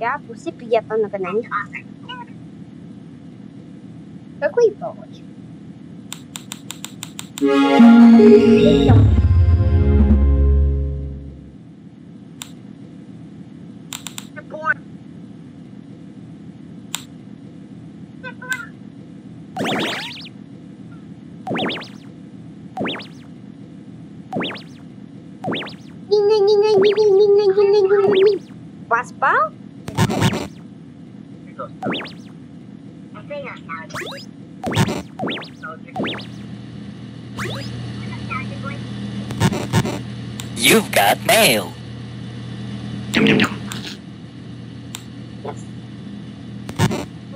Я пусть приятно на канале. Какой помощь? Поспал? You've got mail. Yum, yum, yum.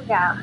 Yeah.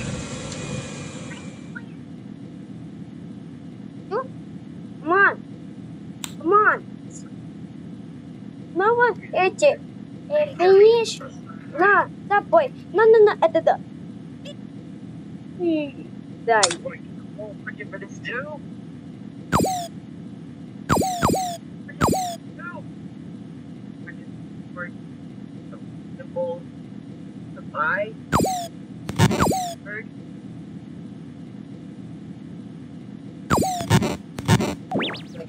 Come on. Come on. No one hit it. на finished. No, no, no. At the dog. Die. Oh. The bull, the bird.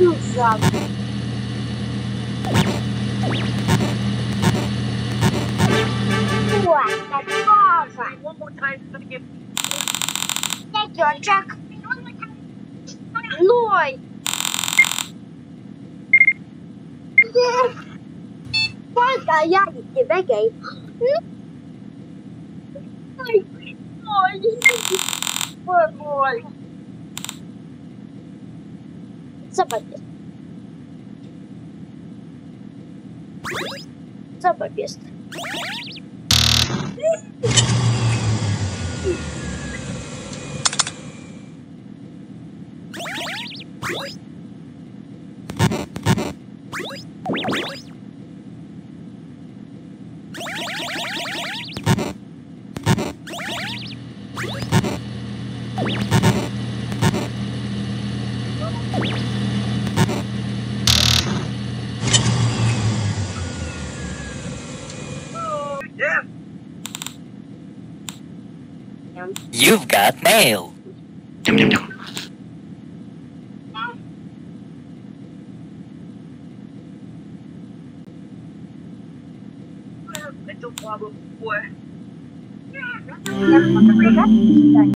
được rằng quả là to phải. Nghe chọn chắc Lùi Cái cả gia đình chị bé kỹ Lùi Lùi Lùi Lùi Zobacz. Zobacz jest. You've got mail. Well, Little problem, boy. Я